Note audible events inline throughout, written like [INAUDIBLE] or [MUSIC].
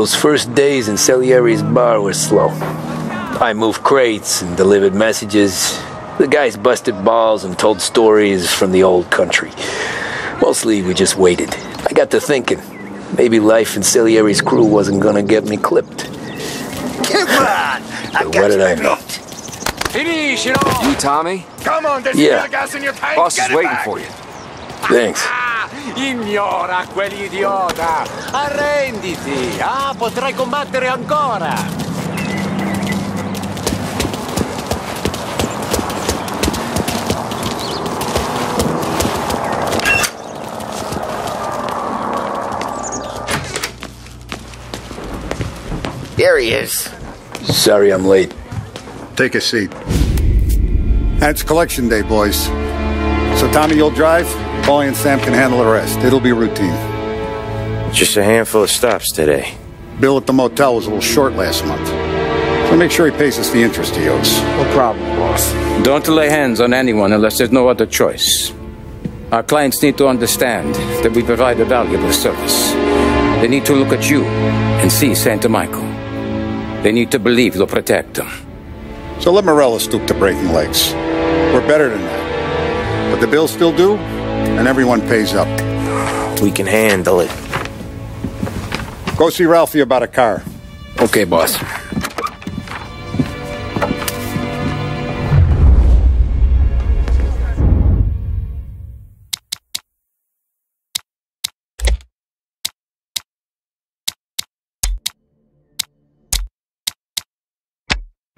Those first days in Salieri's bar were slow. I moved crates and delivered messages. The guys busted balls and told stories from the old country. Mostly we just waited. I got to thinking, maybe life in Salieri's crew wasn't gonna get me clipped. Come on! I got what did I know? Finish it all! You, Tommy? Come on, there's Yeah. still gas in your tank. Boss Get is waiting back. for you. Thanks. Ignora quell'idiota! Arrenditi! Ah, potrai combattere ancora! There he is. Sorry I'm late. Take a seat. And it's collection day, boys. So, Tommy, you'll drive. Paulie and Sam can handle the rest. It'll be routine. Just a handful of stops today. Bill at the motel was a little short last month. So make sure he pays us the interest he owes. No problem, boss. Don't lay hands on anyone unless there's no other choice. Our clients need to understand that we provide a valuable service. They need to look at you and see Santa Michael. They need to believe you'll protect them. So let Morella stoop to breaking legs. We're better than that. But the bills still due, and everyone pays up. We can handle it. Go see Ralphie about a car. Okay, boss.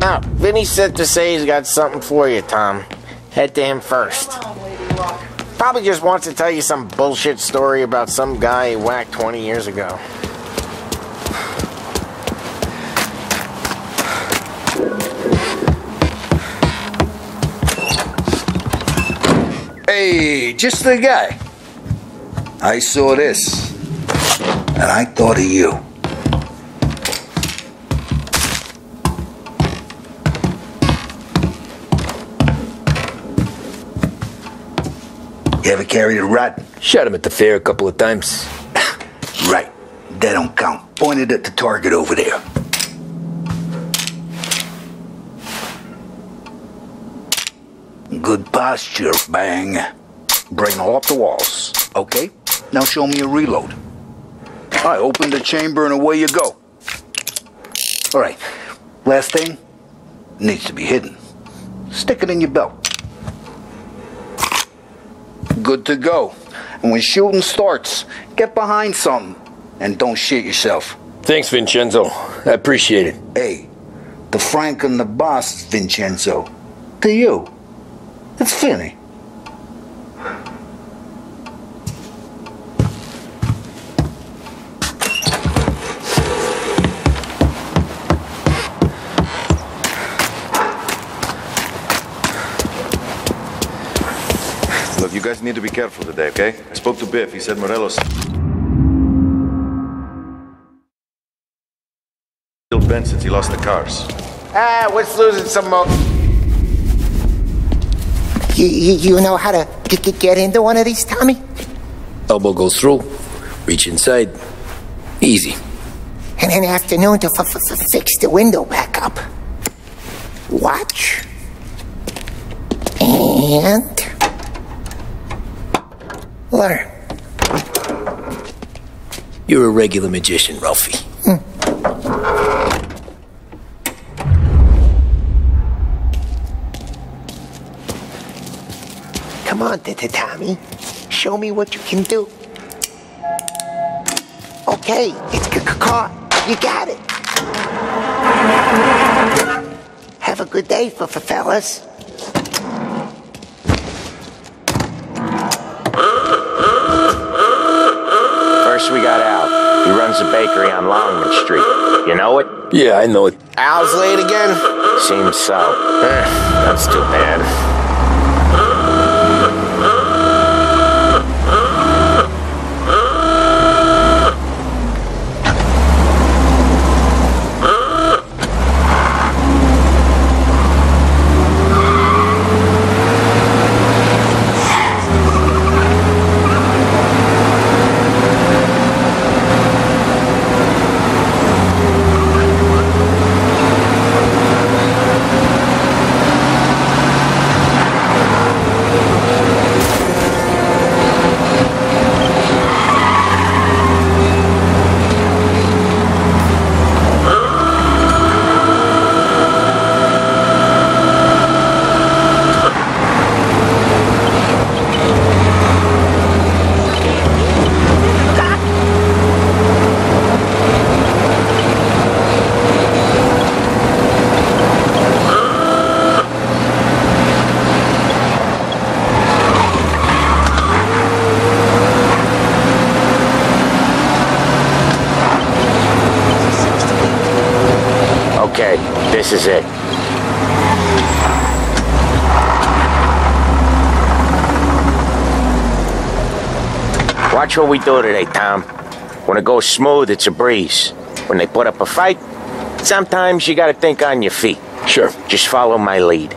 Now, Vinny said to say he's got something for you, Tom. Head to him first. Probably just wants to tell you some bullshit story about some guy he whacked 20 years ago. Hey, just the guy. I saw this, and I thought of you. Ever carried a rat? Shot him at the fair a couple of times. [COUGHS] Right. That don't count. Pointed at the target over there. Good posture, bang. Brain off the walls. Okay? Now show me a reload. I open the chamber and away you go. All right. Last thing needs to be hidden. Stick it in your belt. Good to go. And when shooting starts, get behind something and don't shit yourself. Thanks, Vincenzo. I appreciate it. Hey, the Frank and the boss, Vincenzo. To you. It's Vinny. Guys need to be careful today, okay? I spoke to Biff. He said Morello's still Ben since he lost the cars. Ah, what's losing some more? You, you, you know how to get, get, get into one of these, Tommy? Elbow goes through. Reach inside. Easy. And an afternoon to f- f- f- fix the window back up. Watch. And. Learn. You're a regular magician, Ralphie. Come on, T- T- Tommy. Show me what you can do. Okay, it's caught. You got it. Have a good day, f- f- fellas. Runs a bakery on Longman Street. You know it? Yeah, I know it. Al's late again? Seems so. Eh, that's too bad. Watch what we do today, Tom. When it goes smooth, it's a breeze. When they put up a fight, sometimes you gotta think on your feet. Sure. Just follow my lead.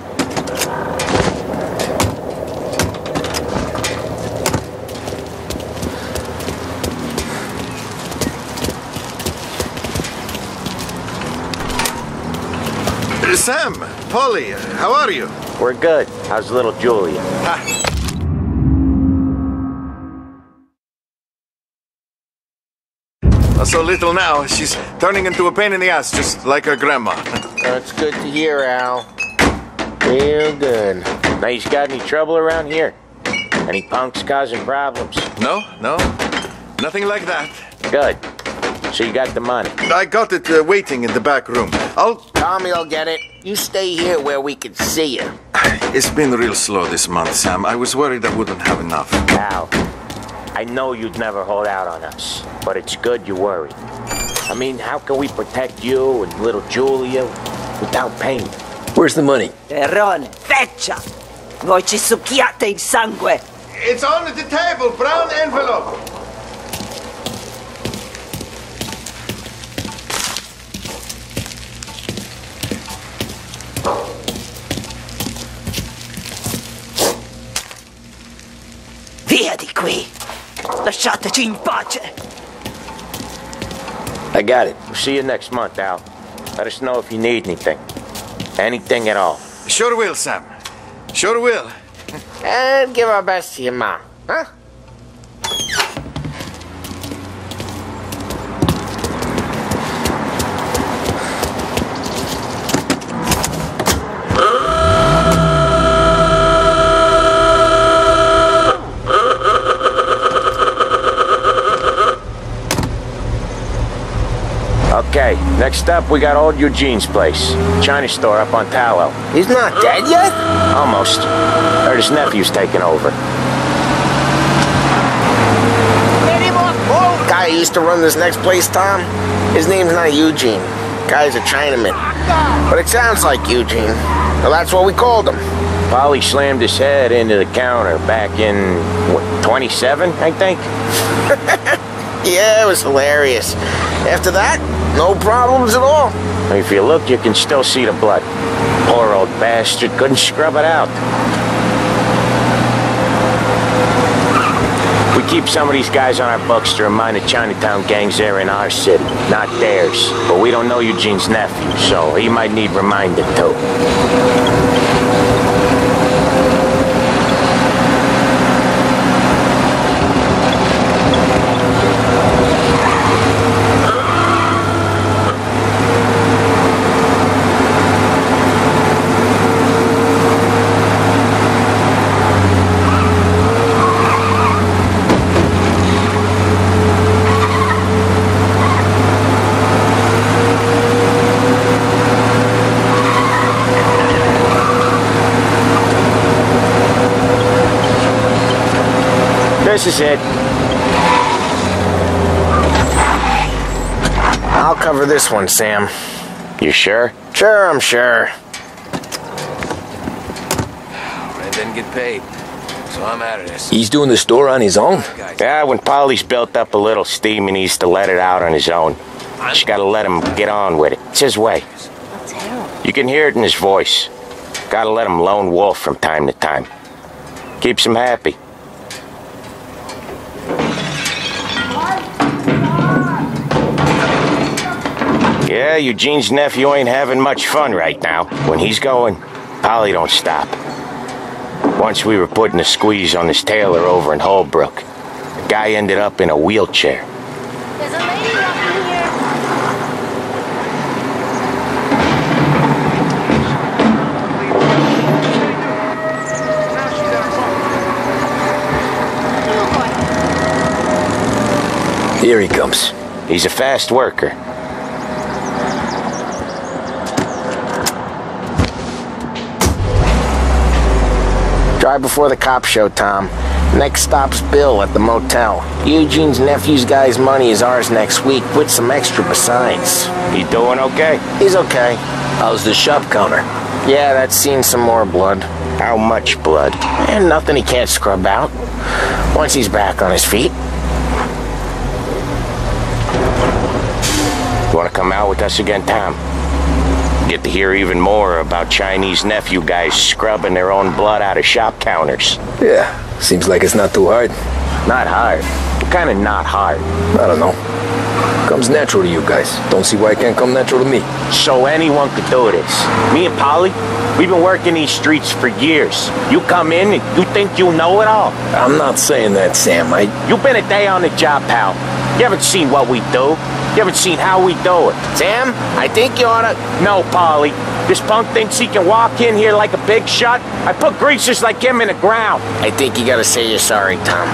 Sam, Paulie, how are you? We're good. How's little Julia? So little now, she's turning into a pain in the ass, just like her grandma. That's good to hear, Al. Real good. Now, you got any trouble around here? Any punks causing problems? No, no, nothing like that. Good. So you got the money. I got it uh, waiting in the back room. I'll. Tommy will get it. You stay here where we can see you. [SIGHS] It's been real slow this month, Sam. I was worried I wouldn't have enough. Al, I know you'd never hold out on us, but it's good you worry. I mean, how can we protect you and little Julia without pain? Where's the money? Perrone, feccia! Voi ci succhiate il sangue! It's on the table, brown envelope. Via di qui! Lasciateci in pace! I got it. We'll see you next month, Al. Let us know if you need anything. Anything at all. Sure will, Sam. Sure will. [LAUGHS] And give our best to your mom, huh? Next up we got old Eugene's place. China store up on Tallow. He's not dead yet? Almost. Heard his nephew's taking over. Oh, guy used to run this next place, Tom. His name's not Eugene. Guy's a Chinaman. But it sounds like Eugene. Well, that's what we called him. Paulie slammed his head into the counter back in, what, 27, I think? [LAUGHS] Yeah, it was hilarious. After that, no problems at all. If you look, you can still see the blood. Poor old bastard couldn't scrub it out. We keep some of these guys on our books to remind the Chinatown gangs they're in our city, not theirs. But we don't know Eugene's nephew, so he might need reminded too. This is it. I'll cover this one, Sam. You sure? Sure, I'm sure. And then get paid. So I'm out of this. He's doing the store on his own? Yeah, when Paulie's built up a little steam, he needs to let it out on his own. Just gotta let him get on with it. It's his way. You can hear it in his voice. Gotta let him lone wolf from time to time. Keeps him happy. Yeah, Eugene's nephew ain't having much fun right now. When he's going, Paulie don't stop. Once we were putting a squeeze on this tailor over in Holbrook. The guy ended up in a wheelchair. There's a lady up in here. Here he comes. He's a fast worker. Drive before the cops show, Tom. Next stop's Bill at the motel. Eugene's nephew's guy's money is ours next week, with some extra besides. He doing okay? He's okay. How's the shop counter? Yeah, that's seen some more blood. How much blood? And nothing he can't scrub out. Once he's back on his feet. You want to come out with us again, Tom? Get to hear even more about Chinese nephew guys scrubbing their own blood out of shop counters. Yeah, seems like it's not too hard. Not hard. Kind of not hard. I don't know. Comes natural to you guys. Don't see why it can't come natural to me. So anyone could do this. Me and Paulie, we've been working these streets for years. You come in and you think you know it all. I'm not saying that, Sam. I. You've been a day on the job, pal. You haven't seen what we do. You haven't seen how we do it. Sam, I think you oughta... No, Paulie. This punk thinks he can walk in here like a big shot. I put greasers like him in the ground. I think you gotta say you're sorry, Tom.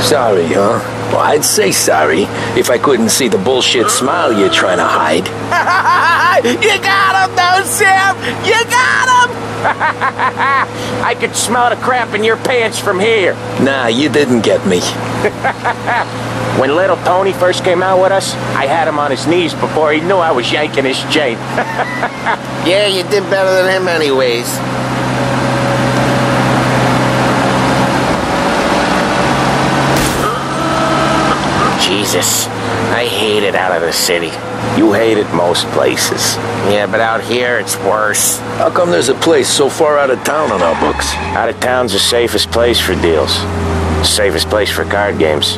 Sorry, huh? Well, I'd say sorry if I couldn't see the bullshit smile you're trying to hide. [LAUGHS] you got him, though, Sam! You got him! [LAUGHS] I could smell the crap in your pants from here. Nah, you didn't get me. [LAUGHS] when little Tony first came out with us, I had him on his knees before he knew I was yanking his chain. yeah, you did better than him anyways. Jesus, I hate it out of the city. You hate it most places. Yeah, but out here it's worse. How come there's a place so far out of town on our books? Out of town's the safest place for deals. The safest place for card games.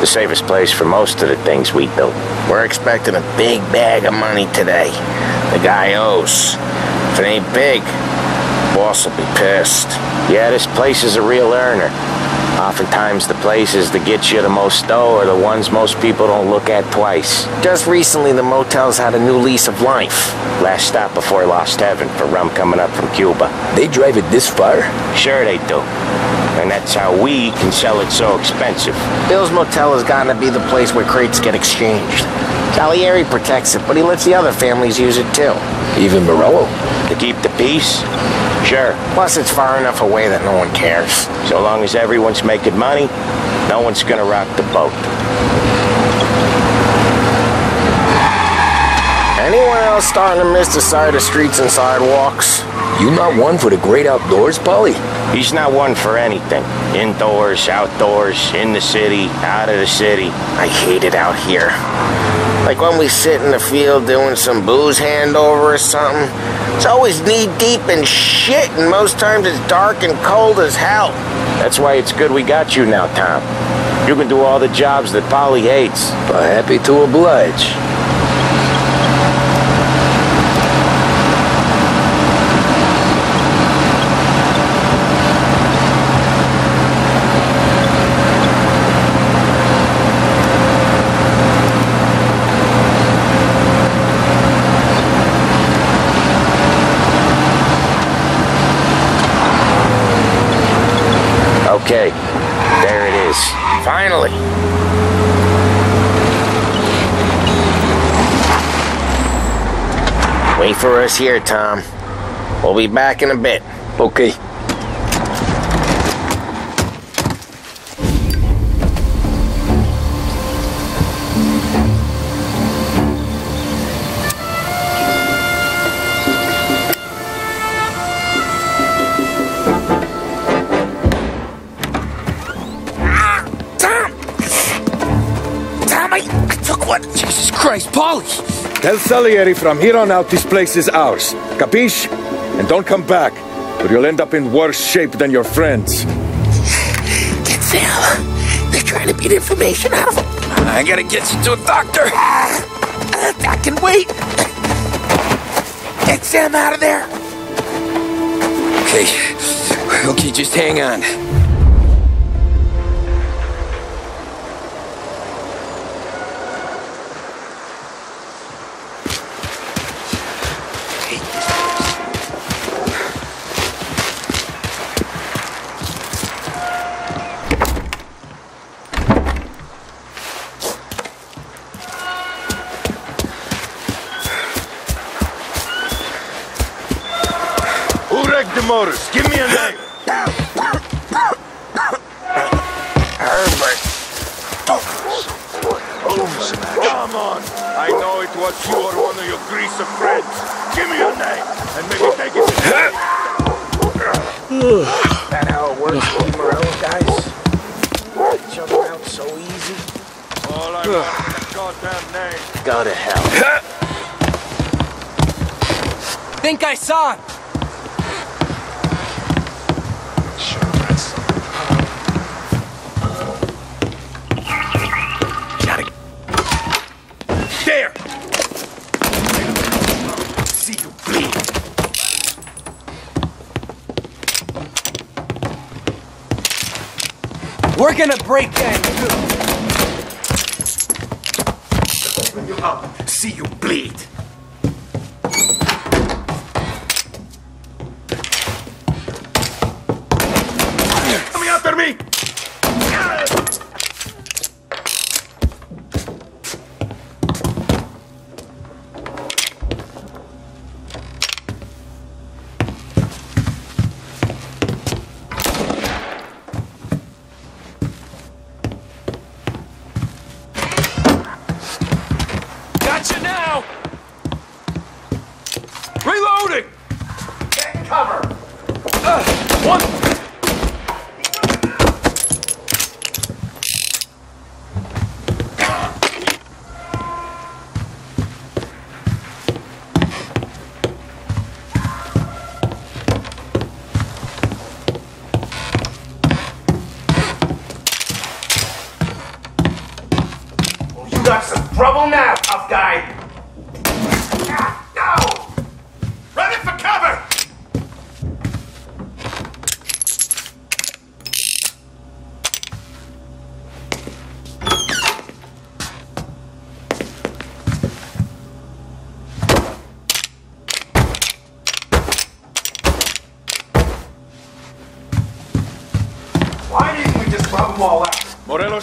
The safest place for most of the things we do. We're expecting a big bag of money today. The guy owes. If it ain't big, boss will be pissed. Yeah, this place is a real earner. Oftentimes the places that get you the most dough are the ones most people don't look at twice. Just recently the motel's had a new lease of life. Last stop before Lost Heaven for rum coming up from Cuba. They drive it this far? Sure they do. And that's how we can sell it so expensive. Bill's Motel has gotten to be the place where crates get exchanged. Salieri protects it, but he lets the other families use it too. Even Morello? To keep the peace? Sure. Plus, it's far enough away that no one cares. So long as everyone's making money, no one's gonna rock the boat. Anyone else starting to miss the side of streets and sidewalks? You not one for the great outdoors, Paulie? He's not one for anything. Indoors, outdoors, in the city, out of the city. I hate it out here. Like when we sit in the field doing some booze handover or something. It's always knee deep in shit, and most times it's dark and cold as hell. That's why it's good we got you now, Tom. You can do all the jobs that Paulie hates. But happy to oblige. Okay, there it is. Finally. Wait for us here, Tom. We'll be back in a bit. Okay. Christ, Paulie! Tell Salieri from here on out this place is ours. Capiche? And don't come back, or you'll end up in worse shape than your friends. Get Sam. They're trying to beat information out of him. I gotta get you to a doctor. Uh, I can wait. Get Sam out of there. Okay. Okay, just hang on. Think I saw See you bleed. We're gonna break too. Open you up. See you bleed.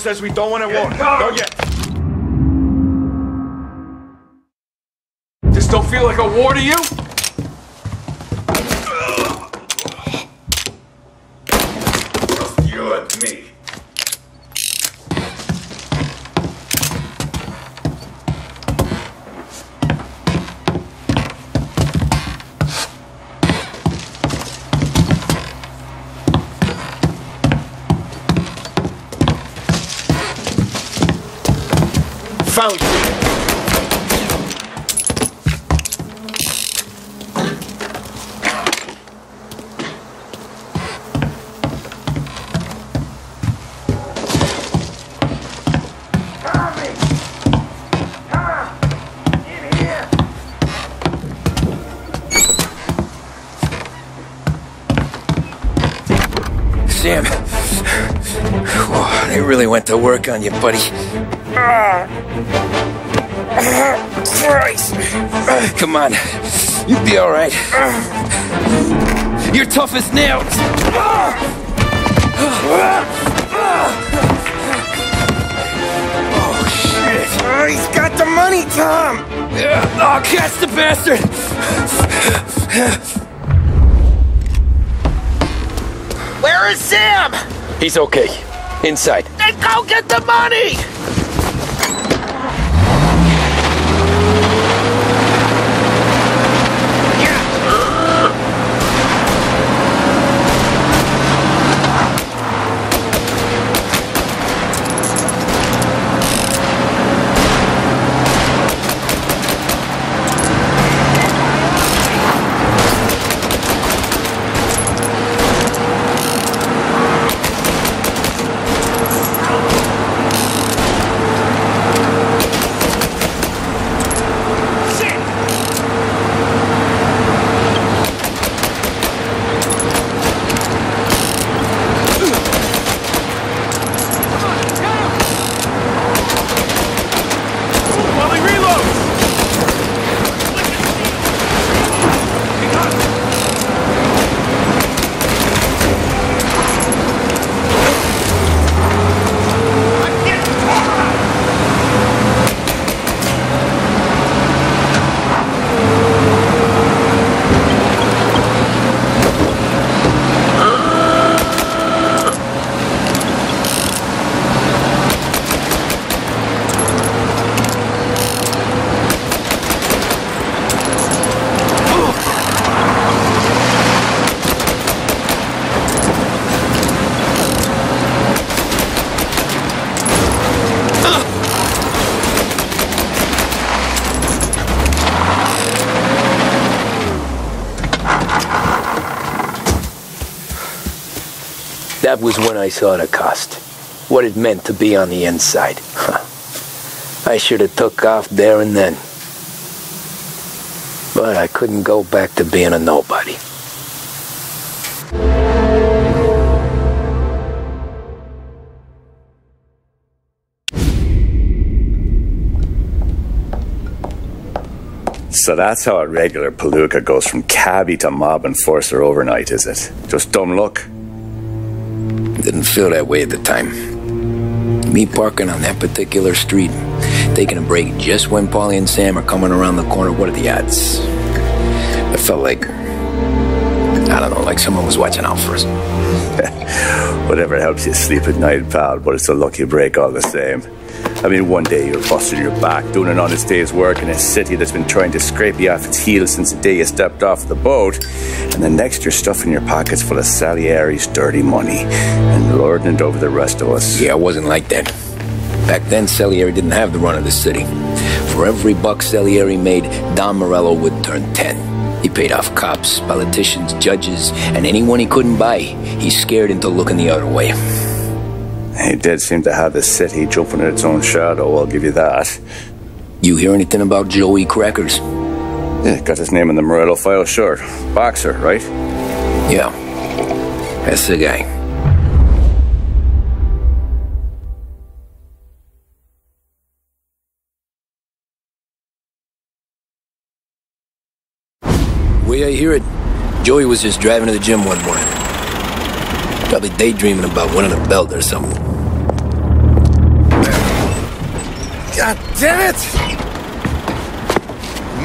Says we don't want to war. Go yet. This don't feel like a war to? You went to work on you, buddy. Christ. Come on. You'll be all right. You're tough as nails. Oh, shit. Oh, he's got the money, Tom. Oh, catch the bastard. Where is Sam? He's okay. Inside. Then go get the money! That was when I saw the cost. What it meant to be on the inside. Huh. I should have took off there and then. But I couldn't go back to being a nobody. So that's how a regular palooka goes from cabbie to mob enforcer overnight, is it? Just dumb luck? Didn't feel that way at the time. Me parking on that particular street, taking a break just when Paulie and Sam are coming around the corner, what are the odds? I felt like, I don't know, like someone was watching out for us. [LAUGHS] Whatever helps you sleep at night, pal, but it's a lucky break all the same. I mean, one day you're busting your back, doing an honest day's work in a city that's been trying to scrape you off its heels since the day you stepped off the boat, and the next you're stuffing your pockets full of Salieri's dirty money and lording it over the rest of us. Yeah, it wasn't like that. Back then, Salieri didn't have the run of the city. For every buck Salieri made, Don Morello would turn 10. He paid off cops, politicians, judges, and anyone he couldn't buy, he scared into looking the other way. He did seem to have the city jumping in its own shadow, I'll give you that. You hear anything about Joey Crackers? Yeah, got his name in the Morello file, sure. Boxer, right? Yeah. That's the guy. Way I hear it, Joey was just driving to the gym one morning. Probably daydreaming about winning a belt or something. God damn it!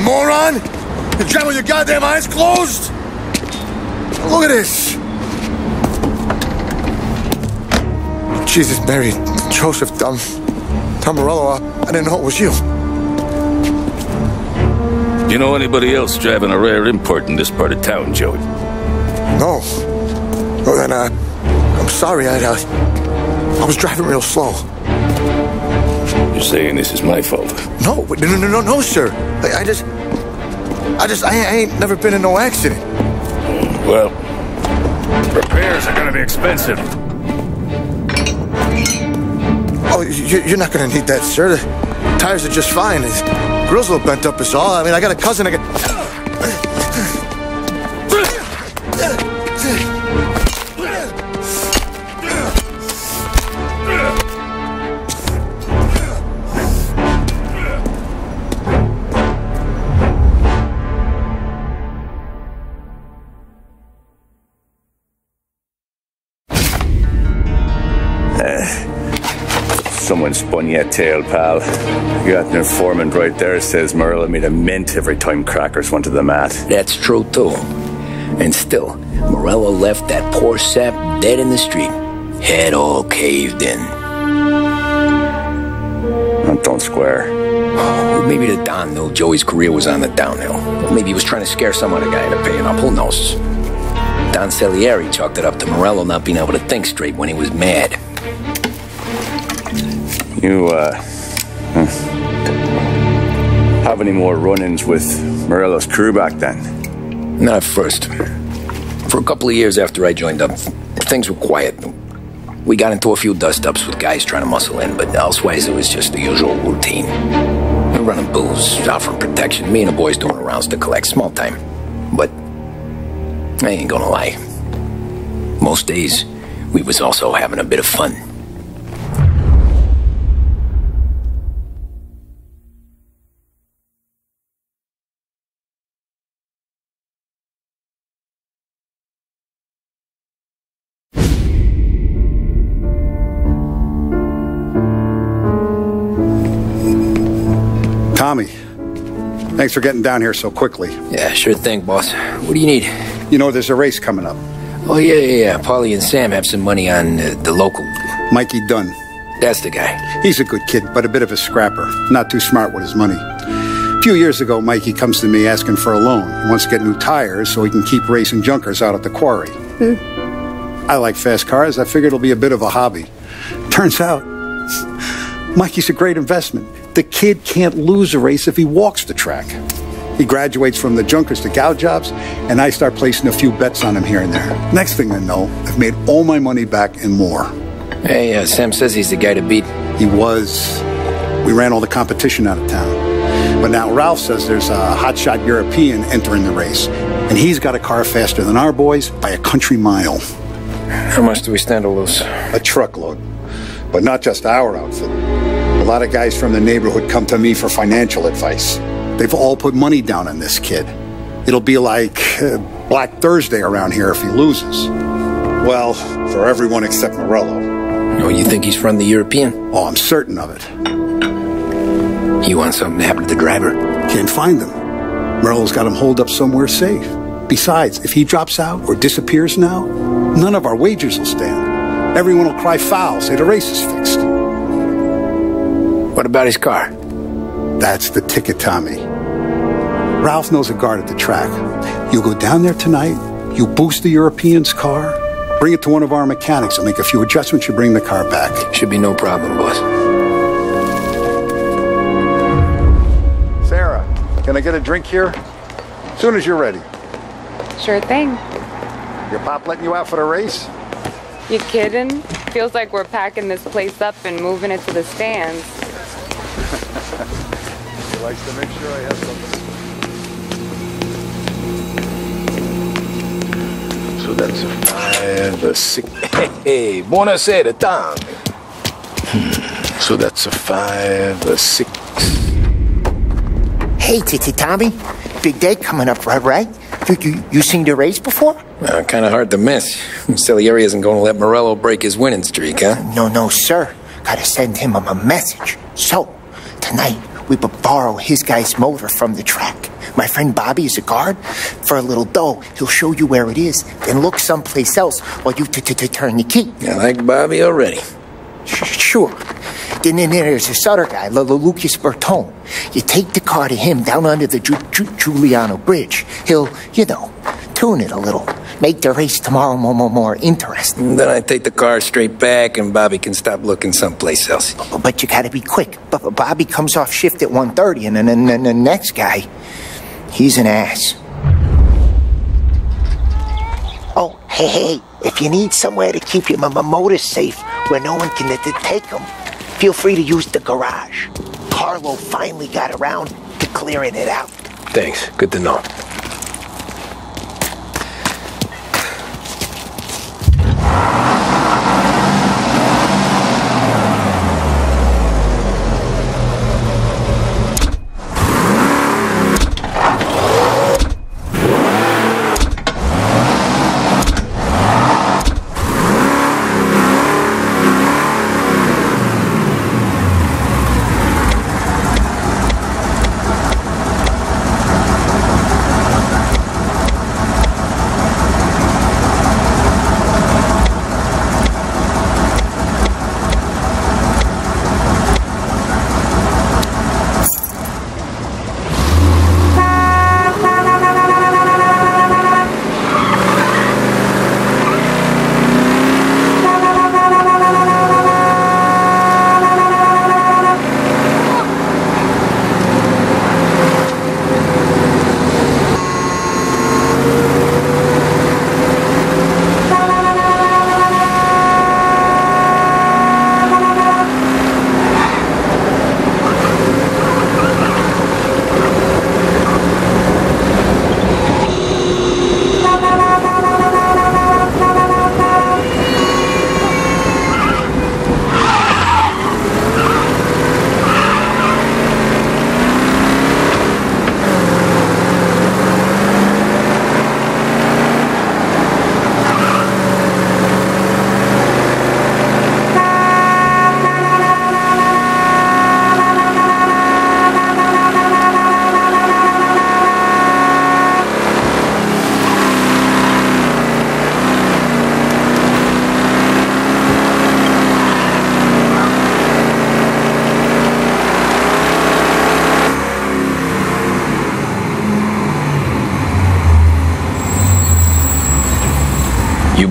Moron! You drive with your goddamn eyes closed? Look at this! Jesus, Mary, Joseph, Tom, Tom Morello, I, I didn't know it was you. Do you know anybody else driving a rare import in this part of town, Joey? No. Well, then, uh, I'm sorry, I, uh, I was driving real slow. You're saying this is my fault? No, no, no, no, no, sir. I, I just, I just, I, I ain't never been in no accident. Well, repairs are gonna be expensive. Oh, you, you're not gonna need that, sir. The tires are just fine. His grill's a little bent up is all. I mean, I got a cousin I can... A tail, pal. You got an informant right there says Morello made a mint every time crackers went to the mat. That's true, too. And still, Morello left that poor sap dead in the street, head all caved in. Don't square. Oh, maybe the Don knew Joey's career was on the downhill. Or maybe he was trying to scare some other guy into paying up. Who knows? Don Salieri chalked it up to Morello not being able to think straight when he was mad. You, uh. Have any more run ins with Morello's crew back then? Not at first. For a couple of years after I joined up, things were quiet. We got into a few dust ups with guys trying to muscle in, but elsewise it was just the usual routine. We're running booze, offering protection, me and the boys doing rounds to collect small time. But I ain't gonna lie. Most days, we was also having a bit of fun. Thanks for getting down here so quickly. Yeah, sure thing, boss. What do you need? You know, there's a race coming up. Oh, yeah, yeah, yeah. Paulie and Sam have some money on uh, the local. Mikey Dunn. That's the guy. He's a good kid, but a bit of a scrapper. Not too smart with his money. A few years ago, Mikey comes to me asking for a loan. He wants to get new tires so he can keep racing junkers out at the quarry. I like fast cars. I figured it'll be a bit of a hobby. Turns out, [LAUGHS] Mikey's a great investment. The kid can't lose a race if he walks the track. He graduates from the junkers to gal jobs, and I start placing a few bets on him here and there. Next thing I know, I've made all my money back and more. Hey, uh, Sam says he's the guy to beat. He was. We ran all the competition out of town. But now Ralph says there's a hotshot European entering the race, and he's got a car faster than our boys by a country mile. How much do we stand to lose? A truckload. But not just our outfit. A lot of guys from the neighborhood come to me for financial advice. They've all put money down on this kid. It'll be like uh, Black Thursday around here if he loses. Well, for everyone except Morello. Oh, you think he's from the European? Oh, I'm certain of it. You want something to happen to the driver? Can't find them. Morello's got him holed up somewhere safe. Besides, if he drops out or disappears now, none of our wagers will stand. Everyone will cry foul, say the race is fixed. What about his car? That's the ticket, Tommy. Ralph knows a guard at the track. You go down there tonight, you boost the European's car, bring it to one of our mechanics, and make a few adjustments, you bring the car back. Should be no problem, boss. Sarah, can I get a drink here? As soon as you're ready. Sure thing. Your pop letting you out for the race? You kidding? Feels like we're packing this place up and moving it to the stands. He likes to make sure I have something. So that's a five, a six. Hey, buonasera, Tom. Hmm. So that's a five, a six. Hey, Titi Tommy. Big day coming up, right? Right? You, you, you seen the race before? Uh, kind of hard to miss. Salieri isn't going to let Morello break his winning streak, huh? No, no, sir. Gotta send him a, a message. So, tonight, we will borrow his guy's motor from the track. My friend Bobby is a guard. For a little dough, he'll show you where it is, then look someplace else while you turn the key. I like Bobby already. Sure. Then, then there's this other guy, L- L- Lucas Bertone. You take the car to him down under the Ju- Ju- Giuliano Bridge. He'll, you know, tune it a little. Make the race tomorrow more, more, more interesting. Then I take the car straight back and Bobby can stop looking someplace else. But you gotta be quick. But Bobby comes off shift at 1.30 and then and, then the next guy, he's an ass. Oh, hey, hey, if you need somewhere to keep your motor safe where no one can take them, feel free to use the garage. Carlo finally got around to clearing it out. Thanks. Good to know. You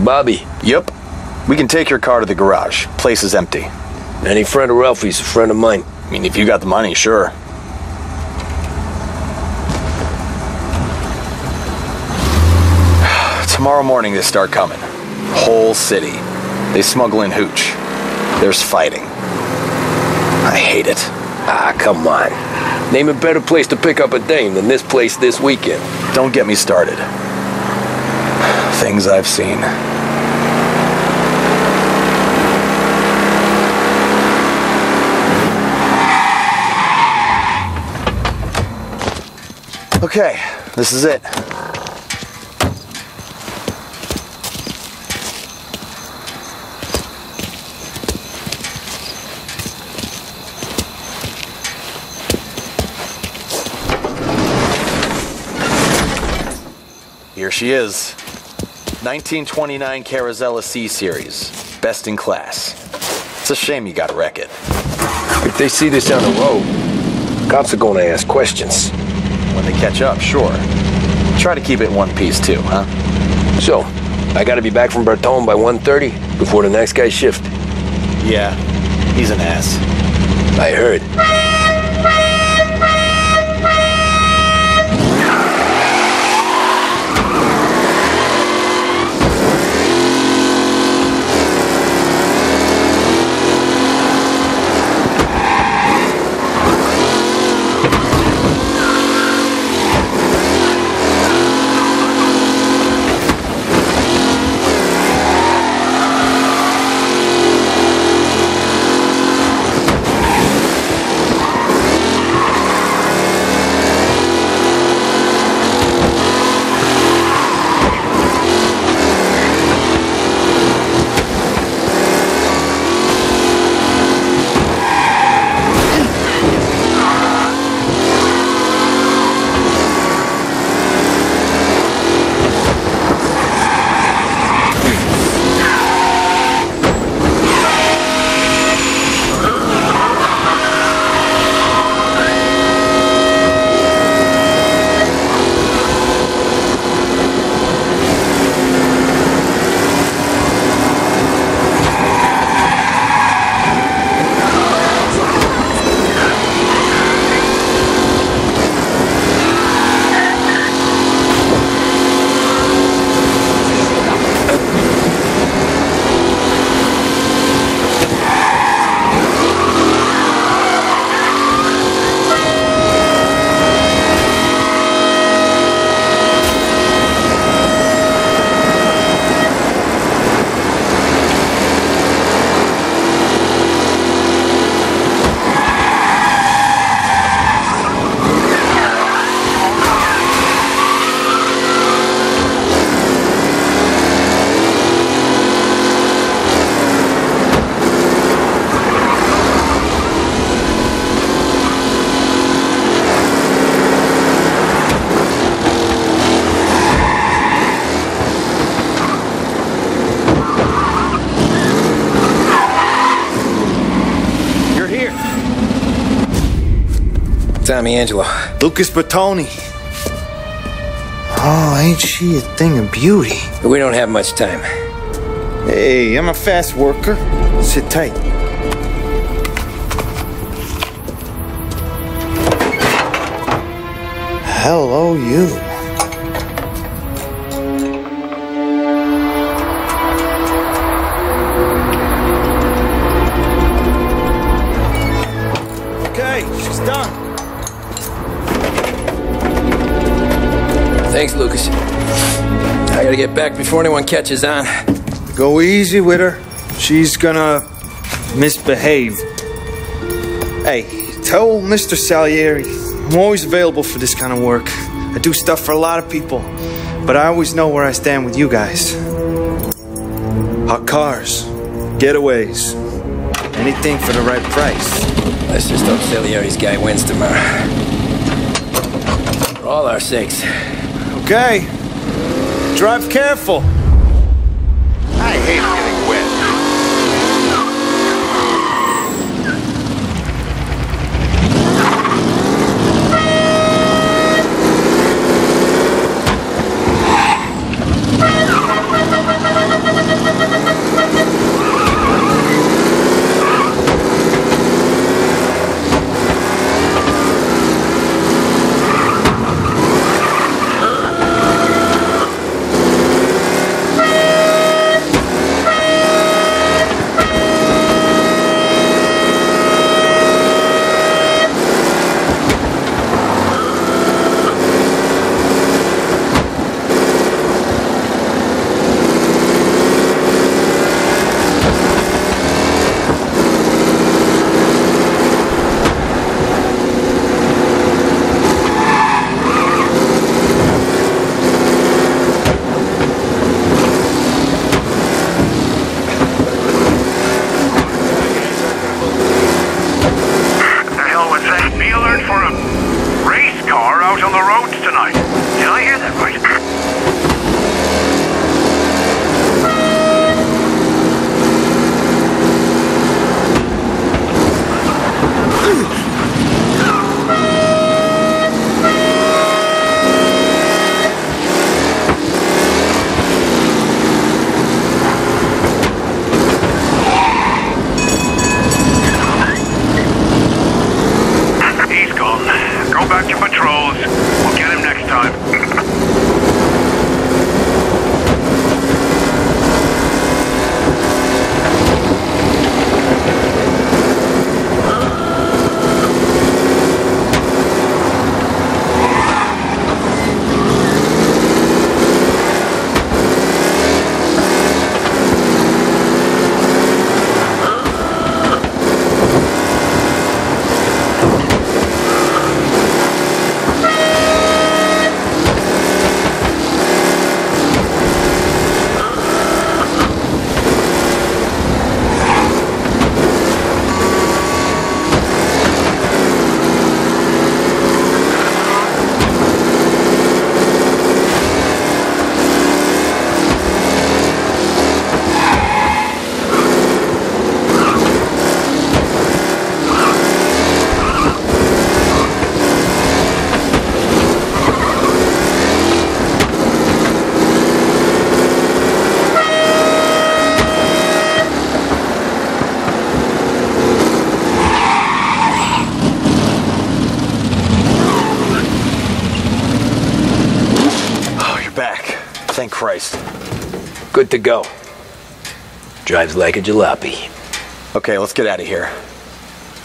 Bobby? Yep. We can take your car to the garage. Place is empty. Any friend of Ralphie's a friend of mine. I mean, if you got the money, sure. [SIGHS] Tomorrow morning they start coming. Whole city. They smuggle in hooch. There's fighting. I hate it. Ah, come on. Name a better place to pick up a dame than this place this weekend. Don't get me started. [SIGHS] Things I've seen. Okay, this is it. Here she is. 1929 Carazella C Series. Best in class. It's a shame you gotta wreck it. If they see this down the road, cops are gonna ask questions. When they catch up, sure. Try to keep it in one piece too, huh? So, I gotta be back from Bertone by 1.30 before the next guy's shift. Yeah, he's an ass. I heard. Tommy Angelo. Lucas Bertone. Oh, ain't she a thing of beauty? We don't have much time. Hey, I'm a fast worker. Sit tight. Hello, you. Okay, she's done. Thanks, Lucas. I gotta get back before anyone catches on. Go easy with her. She's gonna misbehave. Hey, tell Mr. Salieri I'm always available for this kind of work. I do stuff for a lot of people, but I always know where I stand with you guys. Hot cars, getaways, anything for the right price. Let's just hope Salieri's guy wins tomorrow. For all our sakes. Okay. Drive careful. I hate getting Good to go. Drives like a jalopy. Okay, let's get out of here.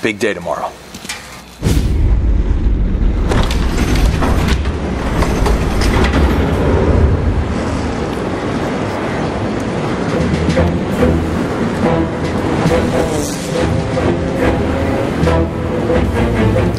Big day tomorrow.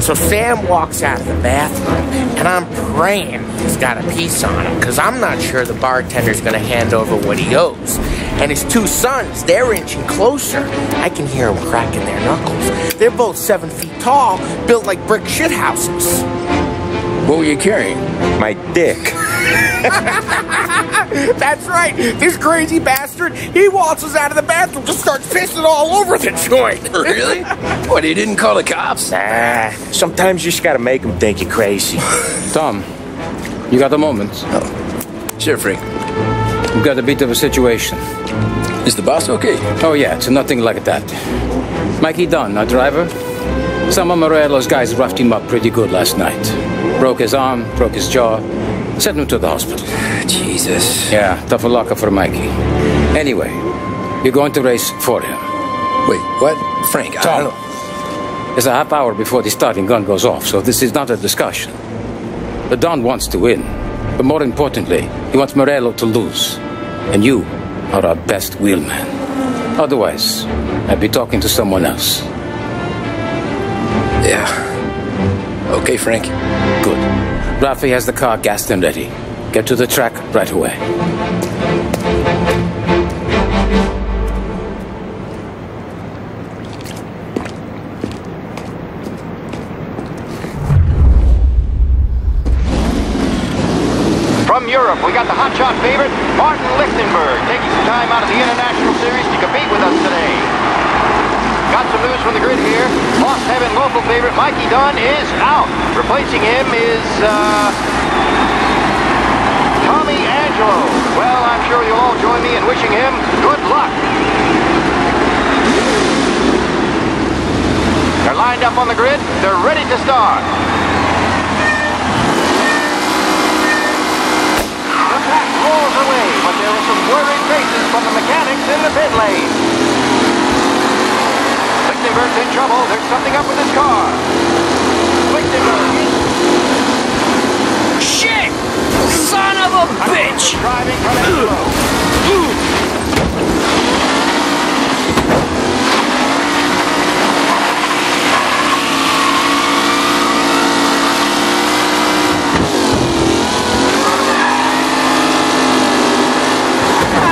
So Sam walks out of the bathroom, and I'm praying he's got a piece on him, because I'm not sure the bartender's going to hand over what he owes. And his two sons, they're inching closer. I can hear them cracking their knuckles. They're both seven feet tall, built like brick shithouses. What were you carrying? My dick. [LAUGHS] That's right. This crazy bastard, he waltzes out of the bathroom, just starts pissing all over the joint. [LAUGHS] Really? What, he didn't call the cops? Nah, sometimes you just gotta make them think you're crazy. Tom, you got a moment? Sure, Frank. We've got a bit of a situation. Is the boss okay? Oh, yeah, it's nothing like that. Mikey Dunn, our driver. Some of Morello's guys roughed him up pretty good last night. Broke his arm, broke his jaw, sent him to the hospital. [SIGHS] Jesus. Yeah, tough luck for Mikey. Anyway, you're going to race for him. Wait, what? Frank, I Tom, don't know. it's a half hour before the starting gun goes off, so this is not a discussion. The Don wants to win, but more importantly, he wants Morello to lose. And you are our best wheelman. Otherwise, I'd be talking to someone else. Yeah. Okay, Frank. Good. Rafi has the car gassed and ready. Get to the track right away. Mikey Dunn is out. Replacing him is, uh, Tommy Angelo. Well, I'm sure you'll all join me in wishing him good luck. They're lined up on the grid. They're ready to start. The pack rolls away, but there are some worried faces from the mechanics in the pit lane. In trouble. There's something up with his car. Shit! Son of a bitch! Driving from Angelo.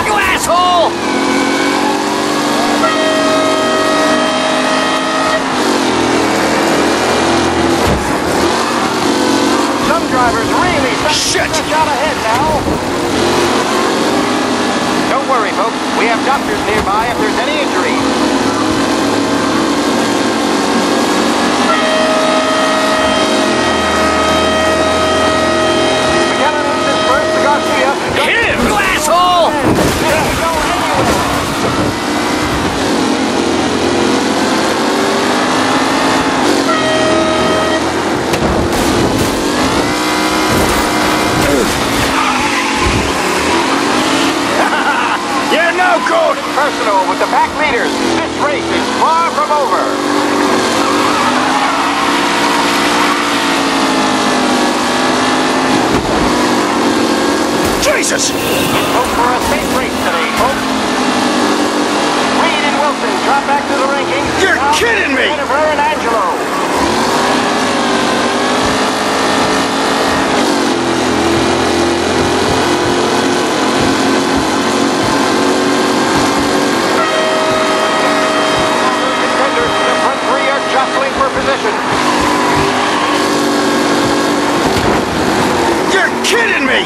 You asshole! Some drivers driver's really Shit! shot ahead now. Don't worry, folks. We have doctors nearby if there's any injuries. Him! You asshole! You're no good! Personal with the pack leaders. This race is far from over. Jesus! Hope for a safe race today, folks. Reed and Wilson drop back to the rankings. You're Now, kidding me! And Angelo. Contenders, the front three are jostling for position. You're kidding me!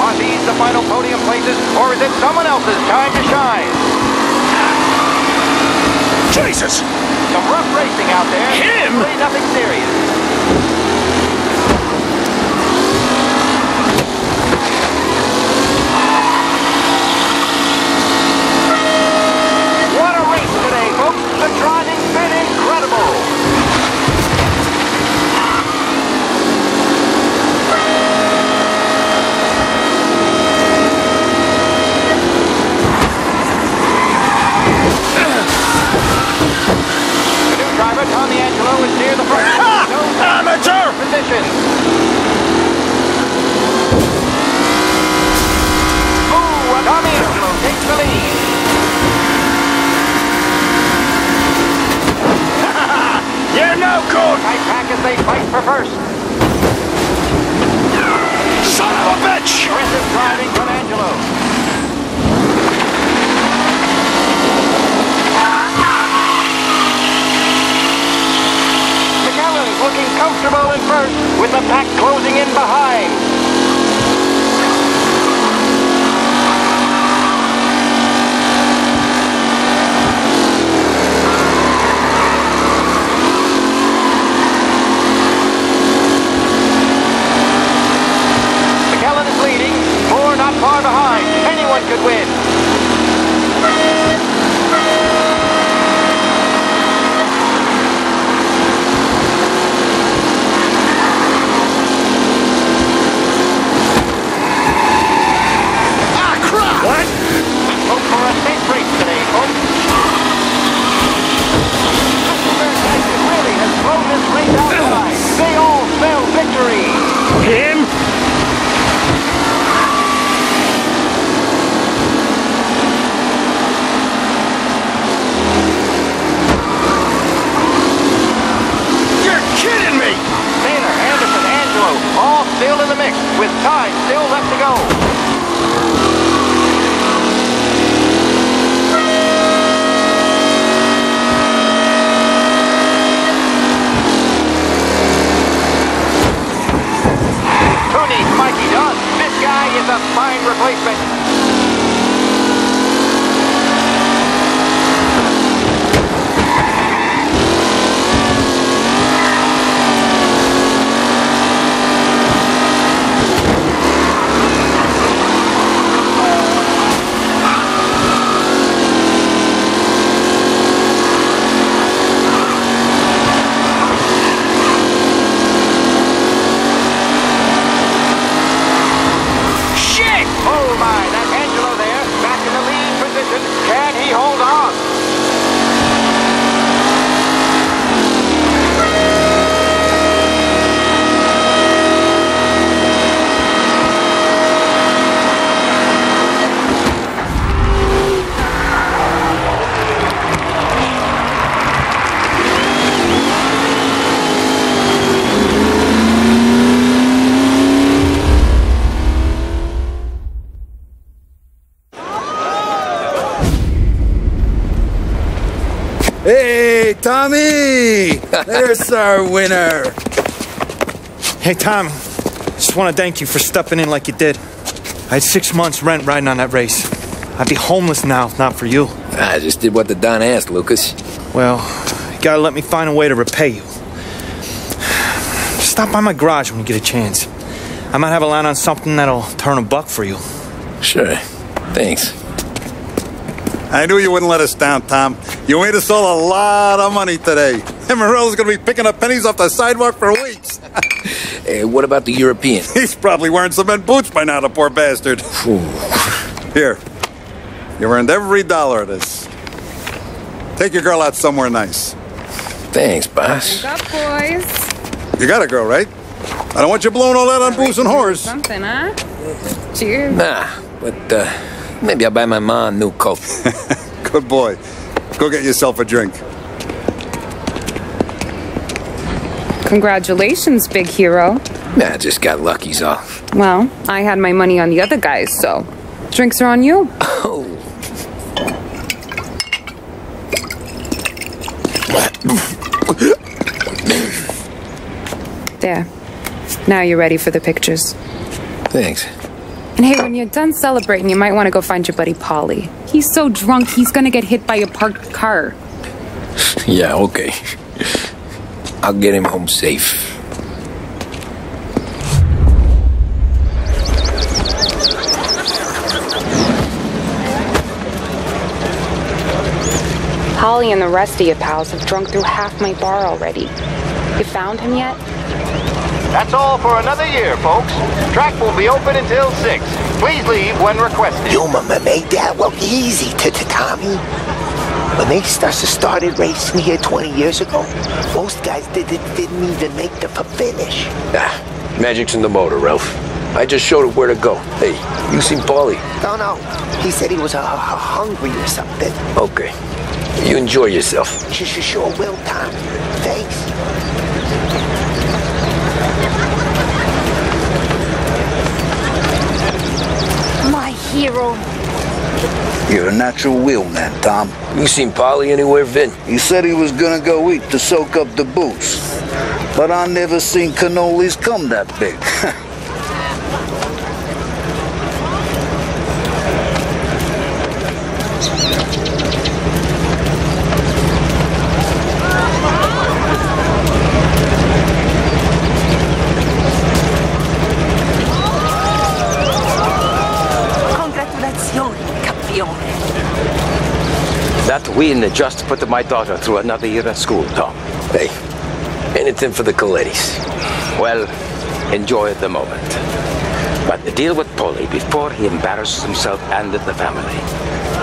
Are these the final podium places, or is it someone else's time to shine? Jesus! Some rough racing out there. Him? Really nothing serious. What a race today, folks. The driving's been incredible. The new driver, Is near the front. Amateur! Position. Ooh, Tommy Angelo takes the lead. [LAUGHS] You're no good! Tight pack as they fight for first. Son of a bitch! Aggressive driving from Angelo. Looking comfortable in first, with the pack closing in behind. McKellen is leading, four not far behind. Anyone could win. Ah, crap! What? Hope for a safe race today, folks. It really has blown this race outside. They all spell victory. Him? You're kidding me! Taylor, Anderson, Angelo, all still in the mix, with time still left to go. Mikey Dunn? This guy is a fine replacement. Hey, Tommy! There's our winner. Hey, Tom. Just want to thank you for stepping in like you did. I had six months rent riding on that race. I'd be homeless now if not for you. I just did what the Don asked, Lucas. Well, you gotta let me find a way to repay you. Stop by my garage when you get a chance. I might have a line on something that'll turn a buck for you. Sure. Thanks. I knew you wouldn't let us down, Tom. You made us all a lot of money today. [LAUGHS] And Morello's gonna be picking up pennies off the sidewalk for weeks. [LAUGHS] Hey, what about the European? [LAUGHS] He's probably wearing cement boots by now, the poor bastard. Here. You earned every dollar of this. Take your girl out somewhere nice. Thanks, boss. Wake up, boys. You got a girl, right? I don't want you blowing all that on booze and whores. Something, huh? Cheers. Nah, but uh, maybe I'll buy my mom a new coat. [LAUGHS] Good boy. Go get yourself a drink. Congratulations, big hero. Nah, just got lucky's all. Well, I had my money on the other guys, so drinks are on you. Oh. There. Now you're ready for the pictures. Thanks. And hey, when you're done celebrating, you might want to go find your buddy Paulie. He's so drunk, he's gonna get hit by a parked car. [LAUGHS] Yeah, okay. [LAUGHS] I'll get him home safe. Paulie and the rest of your pals have drunk through half my bar already. You found him yet? That's all for another year, folks. Track will be open until 6. Please leave when requested. Your mama made that look easy to, to Tommy. When they started started racing here 20 years ago, most guys did, did, didn't even make the finish. Ah, magic's in the motor, Ralph. I just showed him where to go. Hey, you seen Paulie? No, no. He said he was uh, hungry or something. Okay. You enjoy yourself. Sure, sure, sure will, Tom. Thanks. My hero. You're a natural wheel man, Tom. You seen Paulie anywhere, Vin? He said he was gonna go eat to soak up the booze. But I never seen cannolis come that big. [LAUGHS] That win just put my daughter through another year at school, Tom. Hey, anything for the Collettis. Well, enjoy the moment. But the deal with Paulie before he embarrasses himself and the family.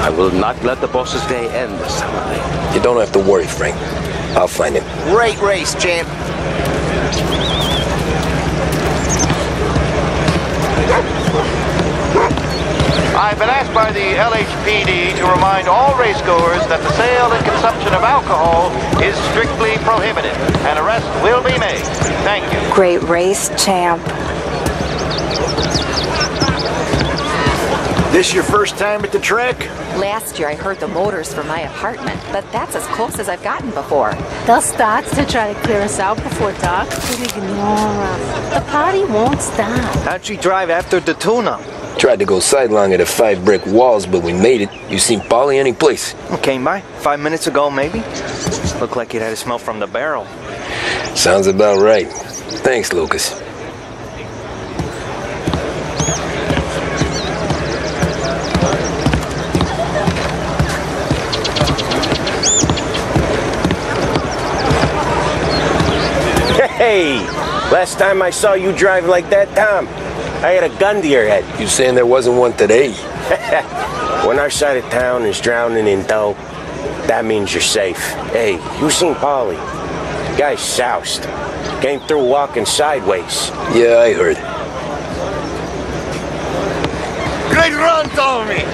I will not let the boss's day end this holiday. You don't have to worry, Frank. I'll find him. Great race, champ. I've been asked by the LHPD to remind all racegoers that the sale and consumption of alcohol is strictly prohibited. An arrest will be made. Thank you. Great race, champ. This your first time at the track? Last year I heard the motors from my apartment, but that's as close as I've gotten before. They'll start to try to clear us out before dark, but ignore us. The party won't stop. How'd she drive after the tuna? Tried to go sidelong at the five brick walls, but we made it. You seen Paulie any place? Came by five minutes ago, maybe. Looked like it had a smell from the barrel. Sounds about right. Thanks, Lucas. Hey, last time I saw you drive like that, Tom, I had a gun to your head. You saying there wasn't one today? [LAUGHS] when our side of town is drowning in dough, that means you're safe. Hey, you seen Paulie? Guy's soused. Came through walking sideways. Yeah, I heard. Great run, Tommy!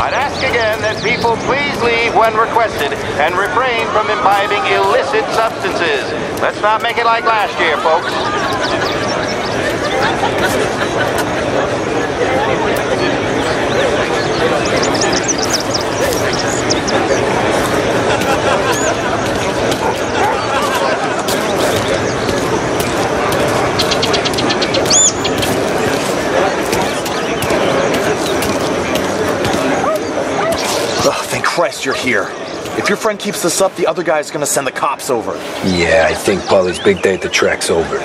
I'd ask again that people please leave when requested and refrain from imbibing illicit substances. Let's not make it like last year, folks. Oh, thank Christ you're here. If your friend keeps this up, the other guy's gonna send the cops over. Yeah, I think Paulie's big day at the track's over.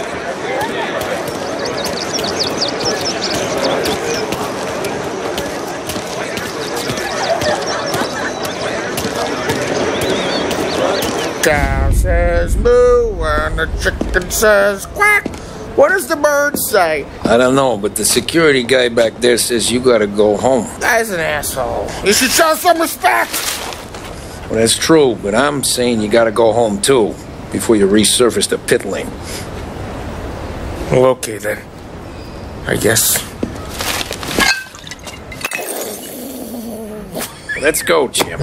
Cow says moo and the chicken says quack. What does the bird say? I don't know, but the security guy back there says you gotta go home. That's an asshole. You should show some respect. Well, that's true, but I'm saying you gotta go home too before you resurface the pit lane. Well, okay then. I guess. Let's go, Jim.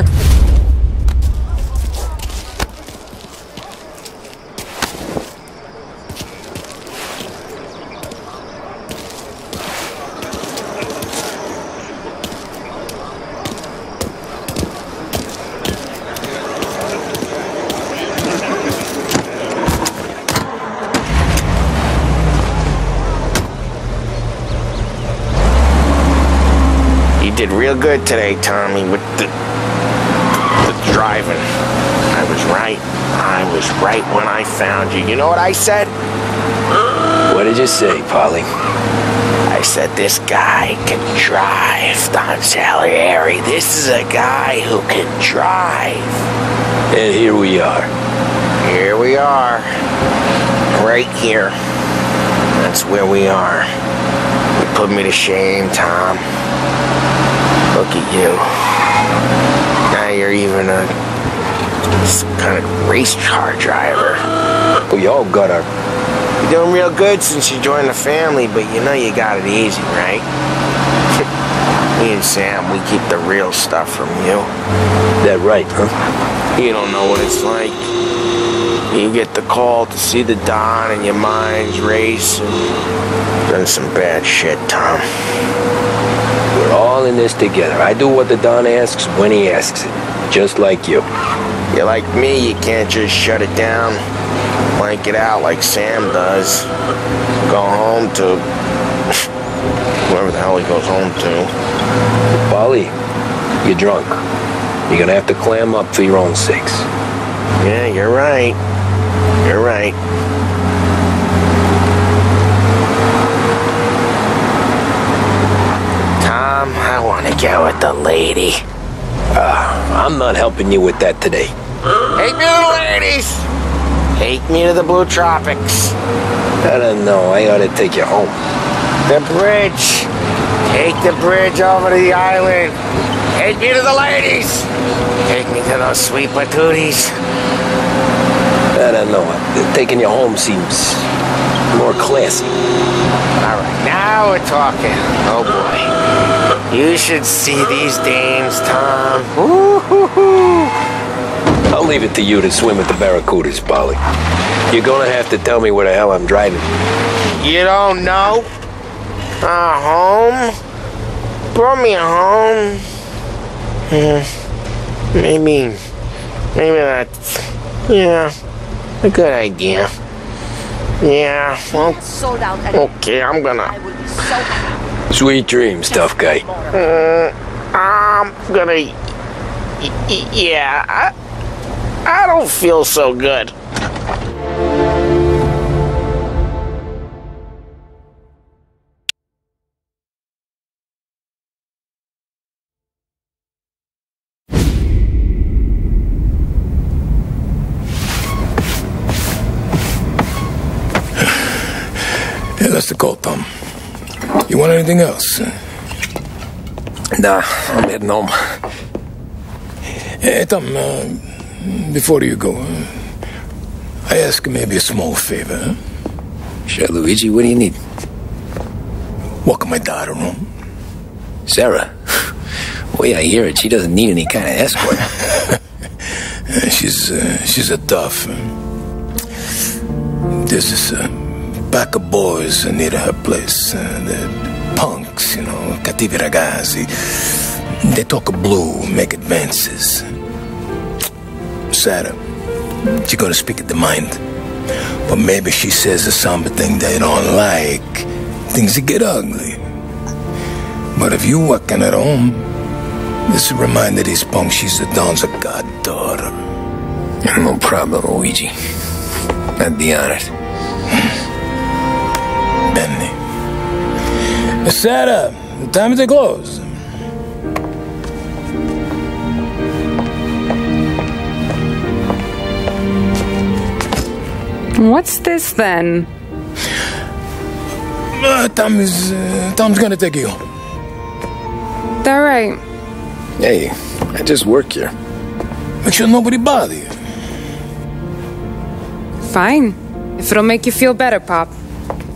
You did real good today, Tommy, with the, the driving. I was right. I was right when I found you. You know what I said? What did you say, Paulie? I said, this guy can drive, Don Salieri. This is a guy who can drive. And here we are. Here we are. Right here. That's where we are. You put me to shame, Tom. Look at you. Now you're even a some kind of race car driver. We all got our. You're doing real good since you joined the family, but you know you got it easy, right? [LAUGHS] Me and Sam, we keep the real stuff from you. That right, huh? You don't know what it's like. You get the call to see the Don and your mind's racing. done some bad shit, Tom. We're all in this together. I do what the Don asks when he asks it. Just like you. You're like me, you can't just shut it down, blank it out like Sam does. Go home to [LAUGHS] whoever the hell he goes home to. Paulie, you're drunk. You're gonna have to clam up for your own sakes. Yeah, you're right. You're right. Tom, I want to go with the lady. Uh, I'm not helping you with that today. Take me to the ladies. Take me to the Blue Tropics. I don't know. I ought to take you home. The bridge. Take the bridge over to the island. Take me to the ladies. Take me to those sweet patooties. I don't know. Taking you home seems more classy. All right, now we're talking. Oh boy. You should see these dames, Tom. Ooh-hoo-hoo. I'll leave it to you to swim with the barracudas, Paulie. You're gonna have to tell me where the hell I'm driving. You don't know? Uh, home? Brought me home. Hmm. Maybe, maybe that's, yeah, a good idea. Yeah, well, Sold out okay, I'm gonna, Sweet dreams, tough guy. uh, I'm gonna, y- y- yeah, I, I don't feel so good. Yeah, that's the call, Tom. You want anything else? Nah, I'm heading home. Hey, Tom, uh, before you go, uh, I ask maybe a small favor. Huh? Sure, Luigi, what do you need? Walk my daughter home. Sarah. Way I hear it, she doesn't need any kind of escort. [LAUGHS] She's uh, she's a tough. uh, this is uh, pack of boys near her place. Uh, the punks, you know, cattivi ragazzi. They talk blue, make advances. Sarah, she gonna speak at the mind. But maybe she says something they don't like. Things get ugly. But if you working at home, this reminder these punks she's the Don's a goddaughter. No problem, Luigi. I'd be honored. Benny. Sarah, time is to close. What's this then? Uh, Tom is. Uh, Tom's gonna take you. All right. Hey, I just work here. Make sure nobody bother you. Fine. If it'll make you feel better, Pop.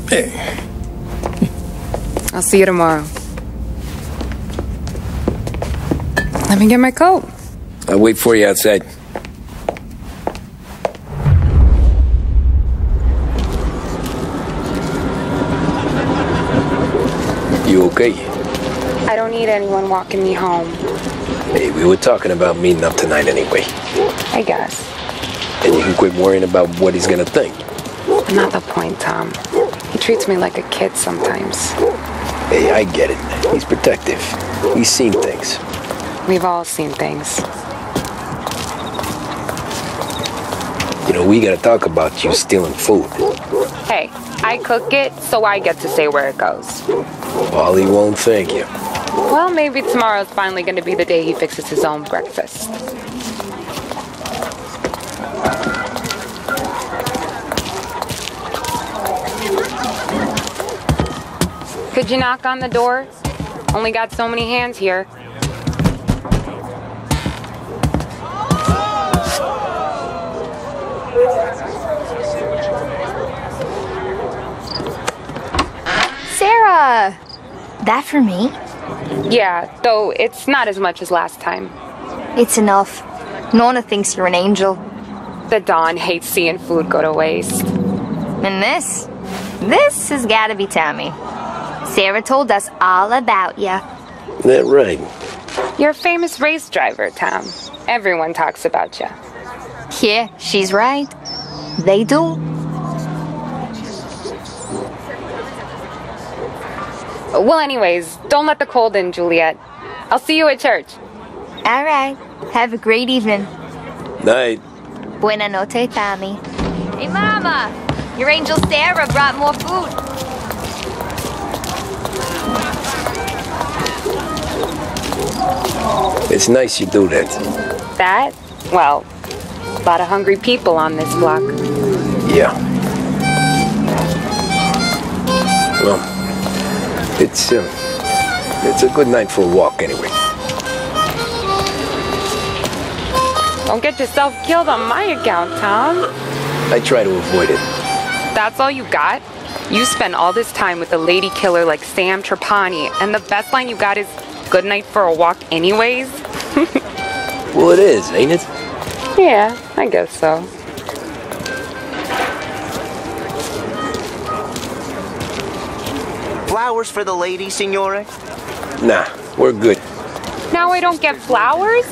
Hey. I'll see you tomorrow. Let me get my coat. I'll wait for you outside. You okay? I don't need anyone walking me home. Hey, we were talking about meeting up tonight anyway. I guess. And you can quit worrying about what he's gonna think. Not the point, Tom. He treats me like a kid sometimes. Hey, I get it. He's protective. He's seen things. We've all seen things. You know, we gotta talk about you stealing food. Hey, I cook it, so I get to say where it goes. Wally won't thank you. Well, maybe tomorrow's finally going to be the day he fixes his own breakfast. Could you knock on the door? Only got so many hands here. Sarah! That for me? Yeah, though it's not as much as last time. It's enough. Nona thinks you're an angel. The Don hates seeing food go to waste. And this? This has gotta be Tammy. Sarah told us all about you. That right. You're a famous race driver, Tom. Everyone talks about you. Yeah, she's right. They do. Well, anyways, don't let the cold in, Juliet. I'll see you at church. All right. Have a great evening. Night. Buena noche, Tommy. Hey, Mama! Your angel Sarah brought more food. It's nice you do that. That? Well, a lot of hungry people on this block. Yeah. Well, it's uh, it's a good night for a walk anyway. Don't get yourself killed on my account, Tom. I try to avoid it. That's all you got? You spend all this time with a lady killer like Sam Trapani, and the best line you got is good night for a walk anyways? [LAUGHS] Well, it is, ain't it? yeah, I guess so. Flowers for the lady, signore? Nah, we're good. Now I don't get flowers?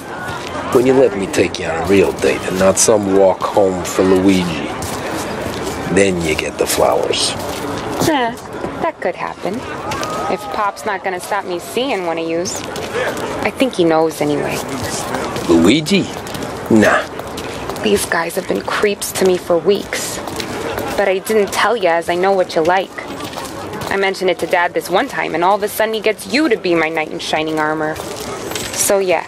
When you let me take you on a real date and not some walk home for Luigi, then you get the flowers. Eh, that could happen. If Pop's not gonna stop me seeing one of yous. I think he knows anyway. Luigi? Nah. These guys have been creeps to me for weeks. But I didn't tell you as I know what you like. I mentioned it to Dad this one time, and all of a sudden he gets you to be my knight in shining armor. So yeah,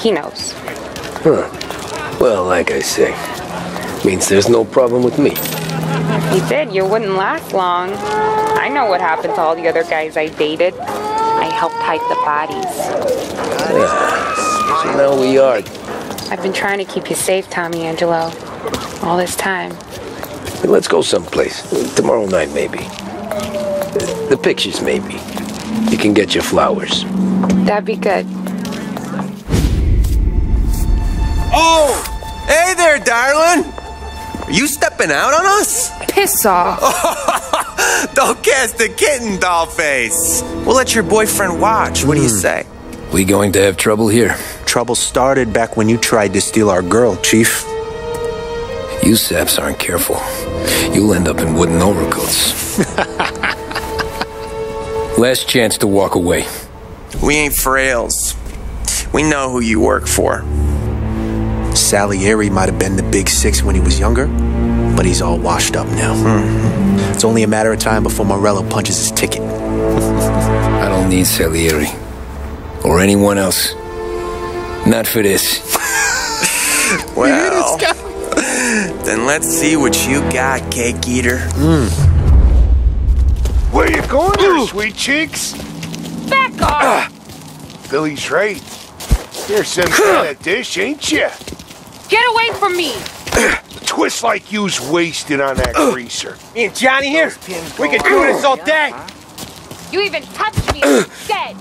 he knows. Huh. Well, like I say, means there's no problem with me. If he did, you wouldn't last long. I know what happened to all the other guys I dated. I helped hide the bodies. Yeah. So now we are. I've been trying to keep you safe, Tommy Angelo. All this time. Let's go someplace. Tomorrow night, maybe. The pictures, maybe. You can get your flowers. That'd be good. Oh! Hey there, darling! Are you stepping out on us? Piss off. [LAUGHS] Don't cast the kitten, doll face. We'll let your boyfriend watch. What do you hmm. say? We going to have trouble here? Trouble started back when you tried to steal our girl, Chief. You saps aren't careful. You'll end up in wooden overcoats. [LAUGHS] Last chance to walk away. We ain't frails. We know who you work for. Salieri might have been the big six when he was younger, but he's all washed up now. Hmm. It's only a matter of time before Morello punches his ticket. I don't need Salieri. Or anyone else. Not for this. [LAUGHS] Well, then let's see what you got, cake eater. Hmm. Where you going there, sweet cheeks? Back off! Ah. Billy's right. You're some kind of dish, ain't you? Get away from me! [CLEARS THROAT] Twist like you's wasted on that greaser. Me and Johnny here, we can do this all day. You even touched me dead!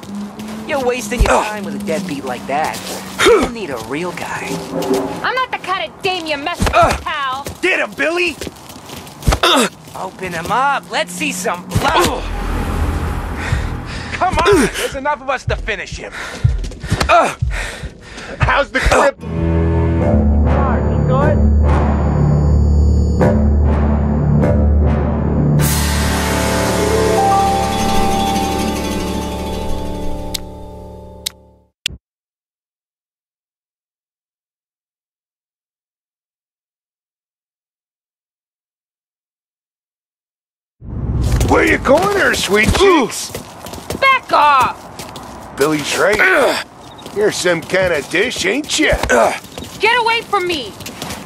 You're wasting your time with a deadbeat like that. [CLEARS THROAT] You need a real guy. I'm not the kind of dame you mess with, pal! Get him, Billy! Open him up. Let's see some blood. Come on, there's enough of us to finish him. How's the grip? Where you going there, sweet cheeks? Back off! Billy's right. You're some kind of dish, ain't you? Get away from me!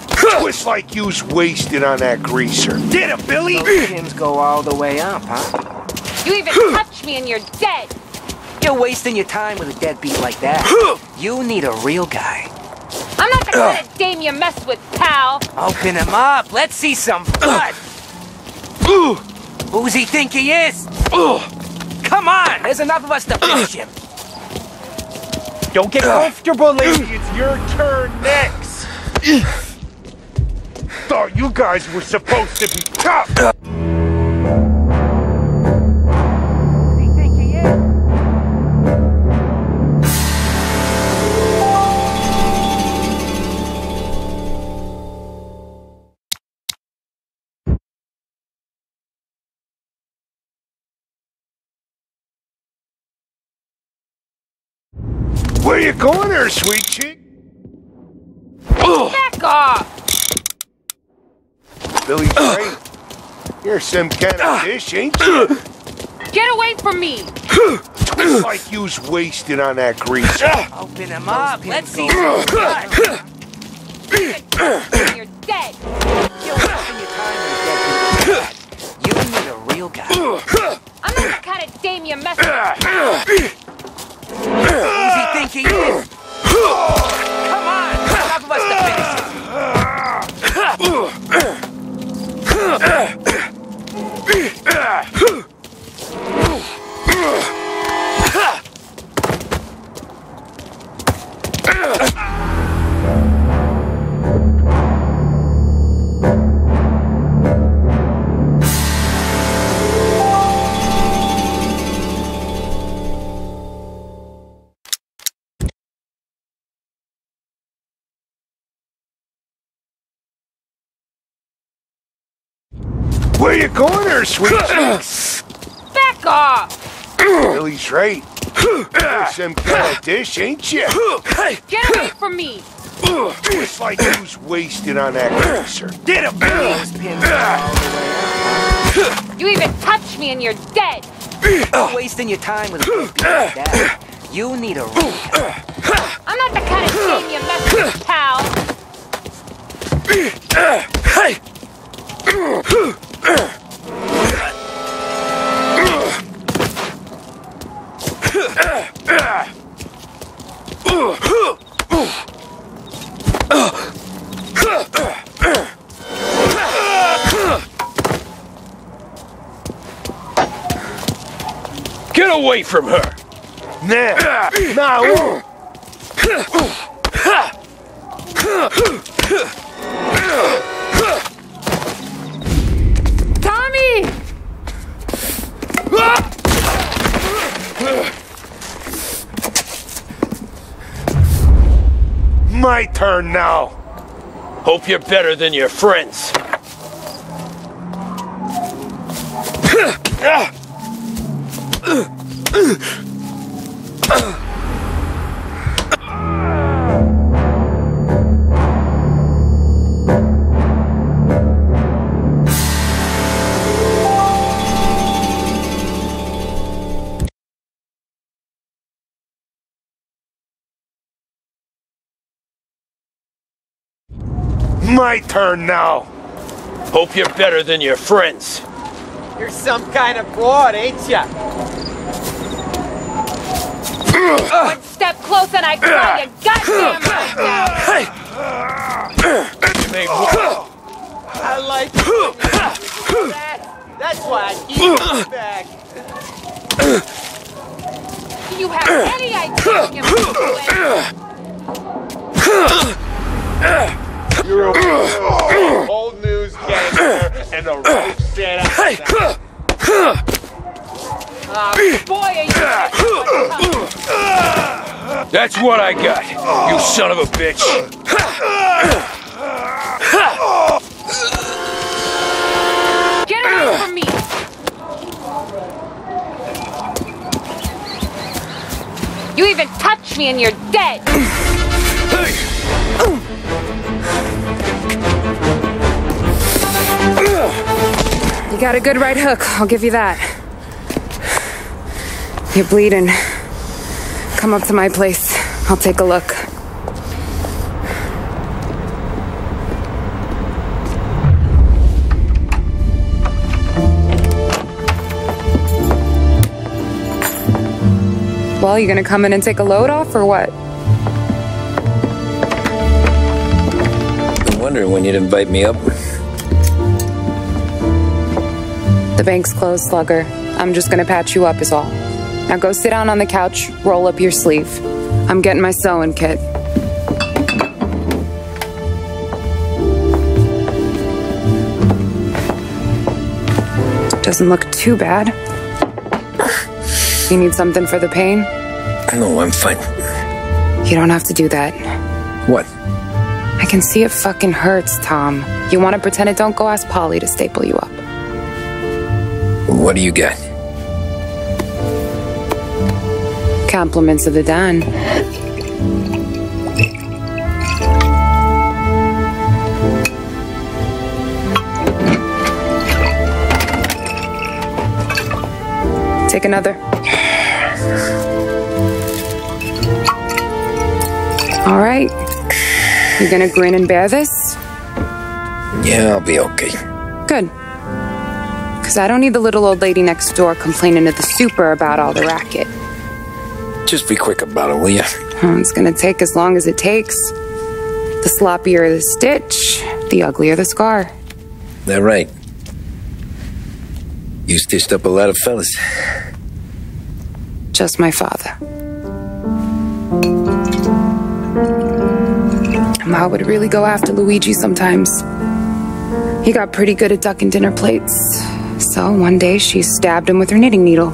Twist like you's wasted on that greaser. Get it, Billy! Those pins go all the way up, huh? You even touch me and you're dead! You're wasting your time with a deadbeat like that. You need a real guy. I'm not the kind of dame you mess with, pal! Open him up. Let's see some blood. Who's he think he is? Come on, there's enough of us to finish him. Don't get comfortable, lady. It's your turn next. Thought you guys were supposed to be tough. Where you going there, sweet cheek? Back off! Billy's right. You're some kind of dish, ain't you? Get away from me! Twist like you's wasted on that grease. Open him up. Let's see some blood. And you're dead! You're wasting your time with a deadbeat like that. You need a real guy. I'm not the kind of dame you mess with. [LAUGHS] Who's he think is? Come on, of us to finish Where you going there, sweet [COUGHS] cheeks? Back off! Billy's right. You're some kind of dish, ain't you? Get away from me! It's like you's wasted on that greaser. Get him, Billy! Those pins go all the way up. You even touch me and you're dead! You're wasting your time with a deadbeat like that. You need a real guy. I'm not the kind of dame you mess with, pal! Get away from her! Now, now, Tommy! Ah! My turn now. Hope you're better than your friends. [CLEARS THROAT] Ah! My turn now. Hope you're better than your friends. You're some kind of broad, ain't ya? One step closer and I cry you goddamn right now. You made. I like that. That's why I keep you back. Do you have any idea what You're [LAUGHS] a [COUGHS] old news gangster and a rope Santa. Oh, boy, are you [COUGHS] That's what I got, you son of a bitch. [COUGHS] Get away from me! You even touch me and you're dead! You got a good right hook, I'll give you that. You're bleeding. Come up to my place. I'll take a look. Well, you gonna come in and take a load off or what? Wondering when you'd invite me up. The bank's closed, Slugger. I'm just gonna patch you up, is all. Now go sit down on the couch, roll up your sleeve. I'm getting my sewing kit. Doesn't look too bad. You need something for the pain? No, I'm fine. You don't have to do that. I can see it fucking hurts, Tom. You want to pretend it don't go ask Paulie to staple you up. What do you get? Compliments of the Don. Take another. [SIGHS] All right. You gonna grin and bear this? Yeah, I'll be okay. Good. Because I don't need the little old lady next door complaining to the super about all the racket. Just be quick about it, will ya? Oh, It's gonna take as long as it takes. The sloppier the stitch, the uglier the scar. That right. You stitched up a lot of fellas. Just my father. Ma would really go after Luigi sometimes. He got pretty good at ducking dinner plates. So one day she stabbed him with her knitting needle.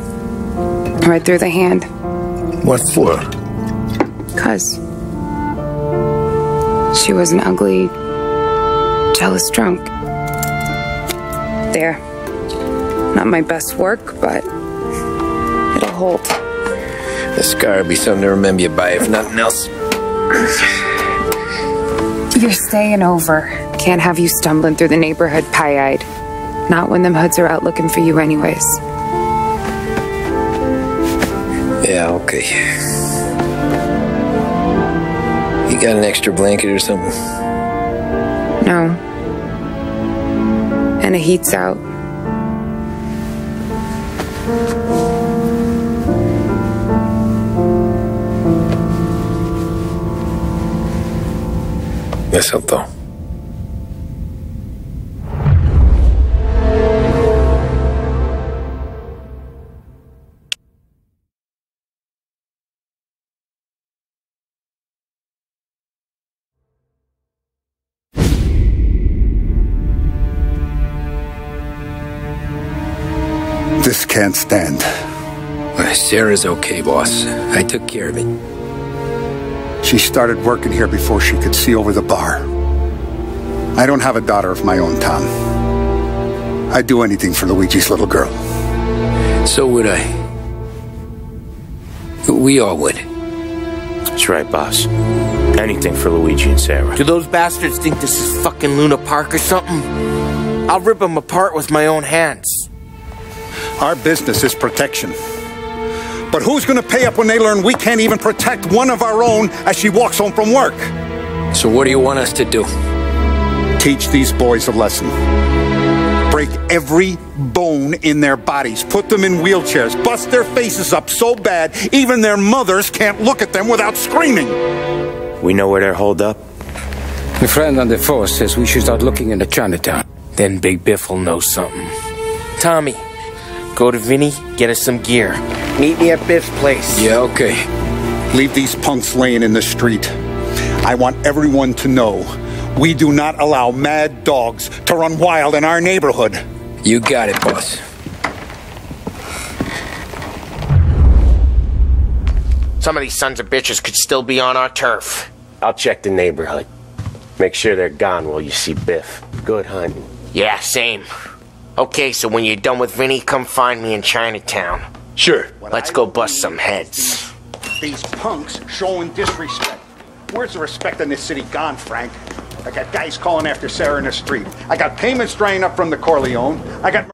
Right through the hand. What for? Cuz. She was an ugly, jealous drunk. There. Not my best work, but it'll hold. The scar will be something to remember you by, if nothing else. You're staying over. Can't have you stumbling through the neighborhood pie-eyed. Not when them hoods are out looking for you anyways. Yeah, okay. You got an extra blanket or something? No. And the heat's out. Eso todo. This can't stand. Sarah's okay, boss. I took care of it. She started working here before she could see over the bar. I don't have a daughter of my own, Tom. I'd do anything for Luigi's little girl. So would I. We all would. That's right, boss. Anything for Luigi and Sarah. Do those bastards think this is fucking Luna Park or something? I'll rip them apart with my own hands. Our business is protection. But who's gonna pay up when they learn we can't even protect one of our own as she walks home from work? So what do you want us to do? Teach these boys a lesson. Break every bone in their bodies, put them in wheelchairs, bust their faces up so bad even their mothers can't look at them without screaming. We know where they're holed up. The friend on the force says we should start looking into Chinatown. Then Big Biff will know something. Tommy, go to Vinny, get us some gear. Meet me at Biff's place. Yeah, okay. Leave these punks laying in the street. I want everyone to know we do not allow mad dogs to run wild in our neighborhood. You got it, boss. Some of these sons of bitches could still be on our turf. I'll check the neighborhood. Make sure they're gone while you see Biff. Good hunting. Yeah, same. Okay, so when you're done with Vinny, come find me in Chinatown. Sure. Let's go bust some heads. These punks showing disrespect. Where's the respect in this city gone, Frank? I got guys calling after Sarah in the street. I got payments drying up from the Corleone. I got